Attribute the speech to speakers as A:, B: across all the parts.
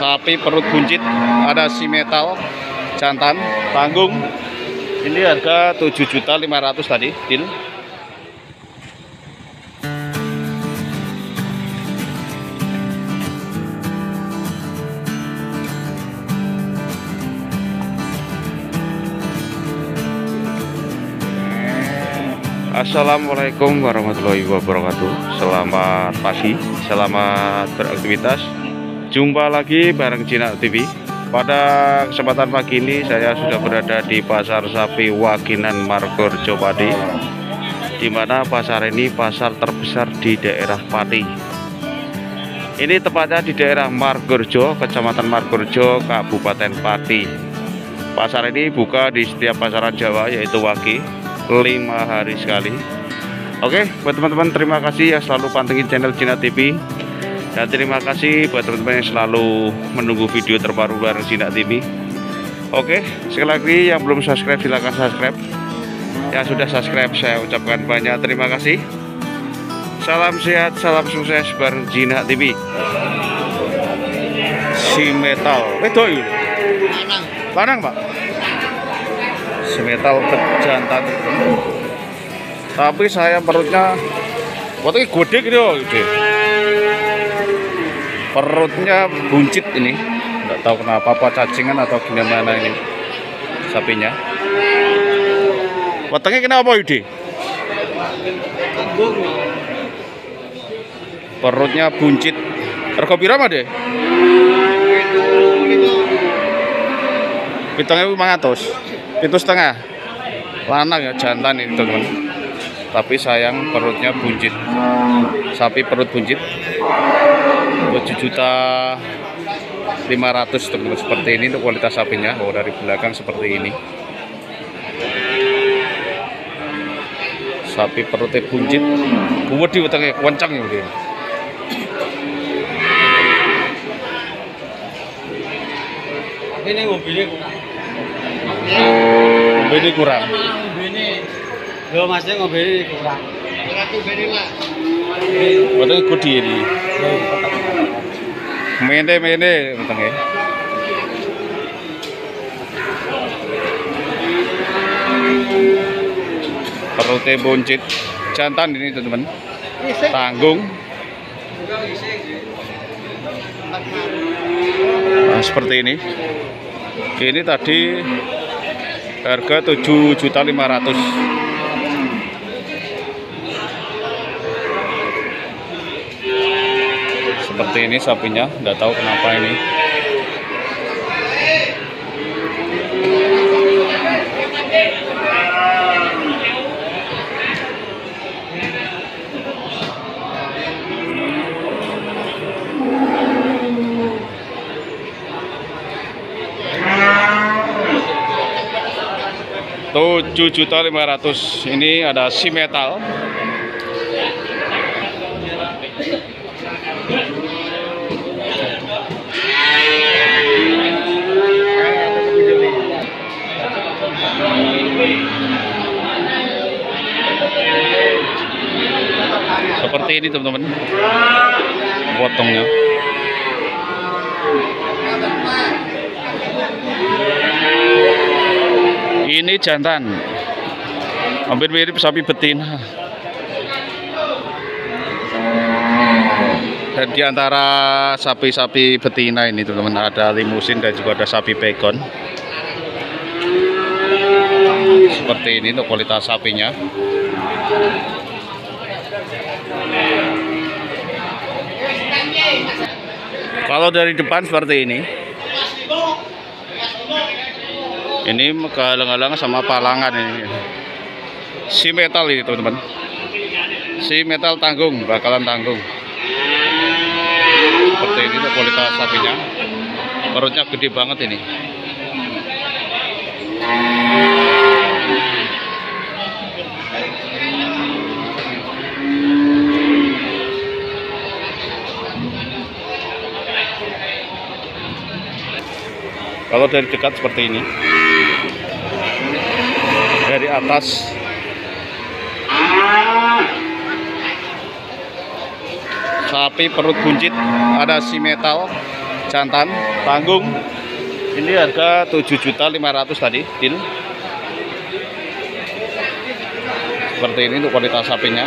A: sapi perut buncit ada si metal jantan tanggung ini harga 7.500 tadi deal. Assalamualaikum warahmatullahi wabarakatuh. Selamat pagi, selamat beraktivitas Jumpa lagi bareng Cina TV Pada kesempatan pagi ini saya sudah berada di Pasar Sapi Wakinan Margorjo Pati. Di mana pasar ini pasar terbesar di daerah Pati. Ini tepatnya di daerah Margorjo, Kecamatan Margorjo, Kabupaten Pati. Pasar ini buka di setiap pasaran Jawa yaitu Waki lima hari sekali. Oke buat teman-teman terima kasih ya selalu pantengin channel Cina TV dan terima kasih buat teman-teman yang selalu menunggu video terbaru bareng Cina TV Oke sekali lagi yang belum subscribe silahkan subscribe. Yang sudah subscribe saya ucapkan banyak terima kasih. Salam sehat salam sukses bareng Cina TV si metal. Itu lanang. Pak? Semetal pejantan tapi saya perutnya waktu gede gitu gede perutnya buncit ini. Nggak tahu kenapa apa cacingan atau gimana ini sapinya. Watangnya kenapa ide perutnya buncit. Rego pira deh? Pitongnya 500 itu setengah. Lanang ya jantan ini teman tapi sayang perutnya buncit. Sapi perut buncit 7 juta 500 teman seperti ini untuk kualitas sapinya oh dari belakang seperti ini sapi perutnya buncit di wetenge kencang ya dia
B: ini mobilnya
A: Ngombe ini kurang.
B: Ini Lho masnya kurang. Berarti ngombe lah.
A: Kudi ini. Mene mene betenge. Perutnya buncit jantan ini teman-teman. Tanggung. Nah, seperti ini. Ini tadi harga 7.500 seperti ini sapinya nggak tahu kenapa ini. tujuh juta lima ratus. Ini ada si metal seperti ini teman-teman. Potongnya. Ini jantan. Hampir mirip sapi betina. Dan di antara sapi-sapi betina ini teman-teman ada limusin dan juga ada sapi pegon. Seperti ini untuk kualitas sapinya kalau dari depan seperti ini. Ini kehalang-halang sama palangan ini. Si metal ini teman-teman. Si metal tanggung bakalan tanggung. Seperti ini tuh kualitas sapinya. Perutnya gede banget ini kalau dari dekat seperti ini. Dari atas. Sapi perut buncit. Ada si metal. Jantan. Tanggung ini harga 7.500 tadi deal seperti ini untuk kualitas sapinya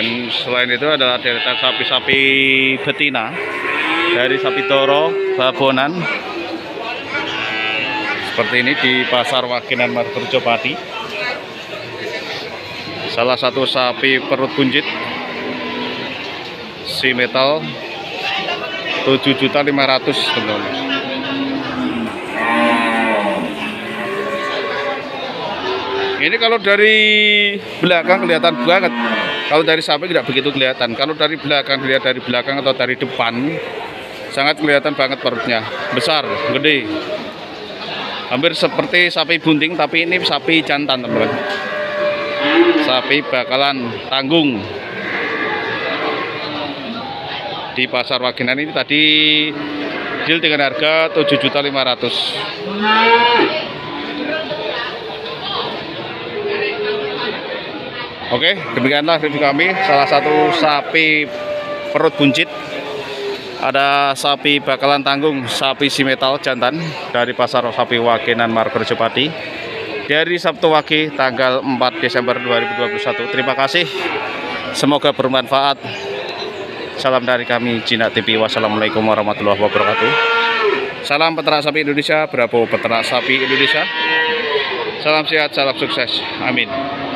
A: dan selain itu adalah deretan sapi-sapi betina dari sapi toro babonan. Seperti ini di pasar Wakinan Margerjopati salah satu sapi perut buncit. Si metal. 7.500 teman-teman. Ini kalau dari belakang kelihatan banget kalau dari samping tidak begitu kelihatan. Kalau dari belakang dilihat dari belakang atau dari depan sangat kelihatan banget perutnya. Besar gede. Hampir seperti sapi bunting tapi ini sapi jantan teman-teman. Sapi bakalan tanggung. Di pasar Waginan ini tadi deal dengan harga 7.500 Oke, demikianlah review kami. Salah satu sapi perut buncit. Ada sapi bakalan tanggung, sapi si metal jantan dari pasar sapi Wakinan Margerjopati. Dari Sabtu Wage tanggal 4 Desember 2021. Terima kasih. Semoga bermanfaat. Salam dari kami Cina TV. Wassalamualaikum warahmatullahi wabarakatuh. Salam peternak sapi Indonesia, Bravo peternak sapi Indonesia. Salam sehat, salam sukses. Amin.